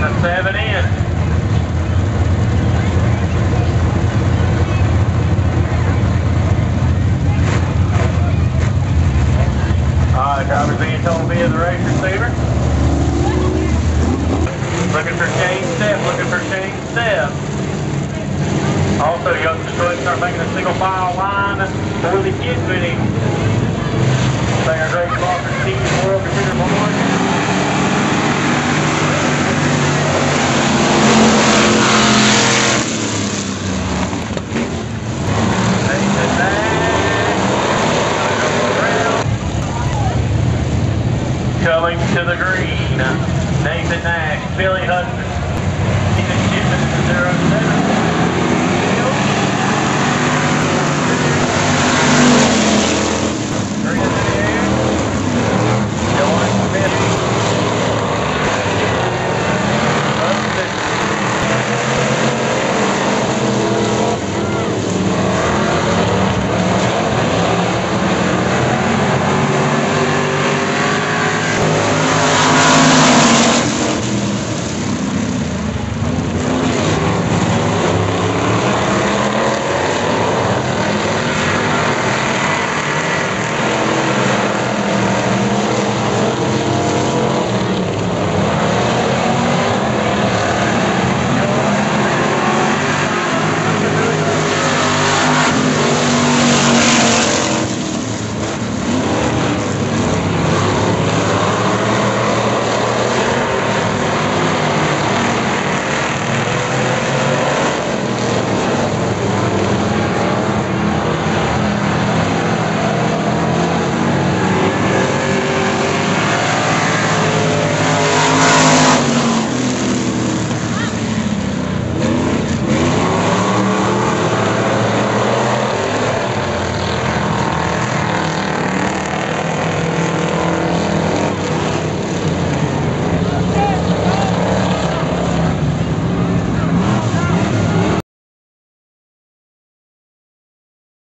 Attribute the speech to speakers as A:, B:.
A: in the 70s. Uh, driver's being told via the race receiver. Looking for change step, looking for change step. Also, young go are making a single file line for the kid meeting. They are great blockers, team, world, computer, na